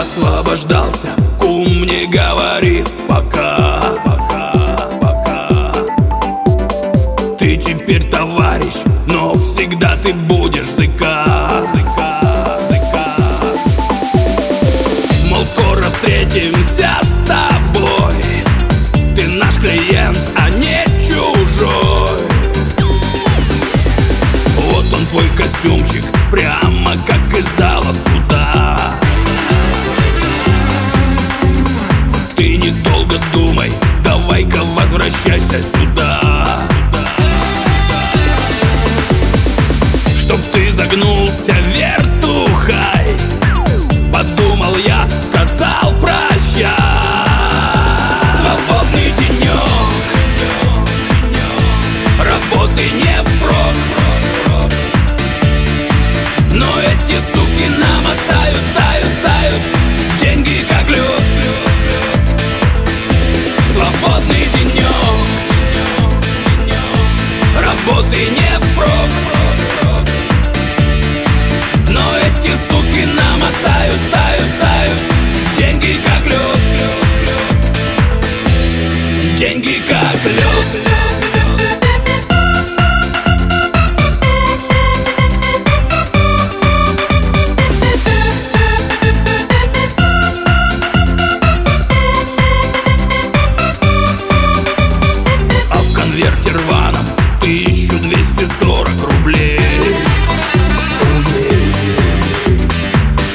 освобождался. Кум мне говорит пока, пока, пока Ты теперь товарищ, но всегда ты будешь зыка, зыка, зыка. Мол, скоро встретимся с тобой. Ты наш клиент, а не чужой. Вот он твой костюмчик, прямо как из зала суда возвращайся сюда. Чтоб ты загнулся Работы не впрок Но эти суки намотают, тают,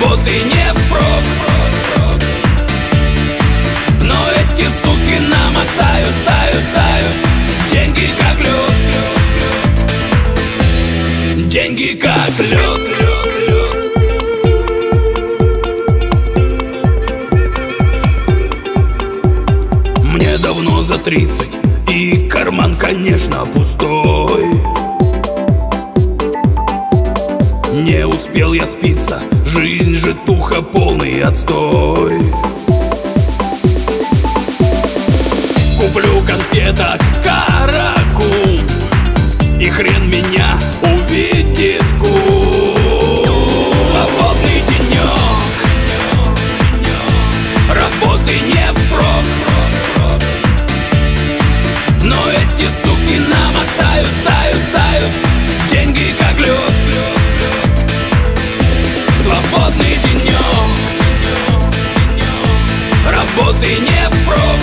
Работы не впрок тают, тают, тают. Деньги как лед. Деньги как лед. Мне давно за тридцать И карман, конечно, пустой. Не успел я спиться Жизнь же туха полный отстой. Куплю конфеток каракум И хрен меня увидит Работы не впрок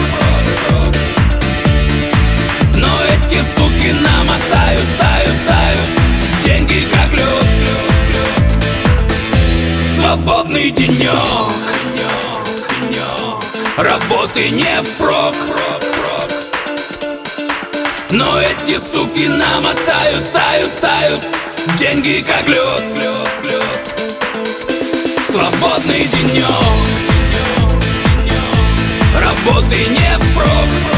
суки намотают, тают, тают Деньги как лед. Свободный денек Работы не впрок Но эти суки намотают, тают, тают Деньги как лед. Свободный денек Работы не впрок